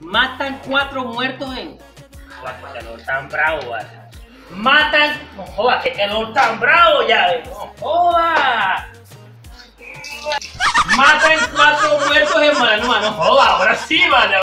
Matan cuatro muertos en. Joder, calor tan bravo, vale. Matan. No jodas, que calor tan bravo ya, ve. No jodas. Matan cuatro muertos en Manua, no jodas, ahora sí, vale.